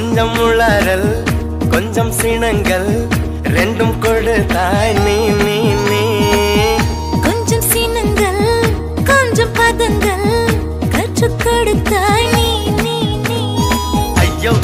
கொஞ்சம் உளறல் கொஞ்சம் சினங்கள் ரெண்டும் கொடுத்தாய் நீ நீ நீ. கொஞ்சம் சினங்கள் கொஞ்சம் பதங்கள் கற்றுக் கொடுத்தாய் நீ நீ நீ. ஐயோ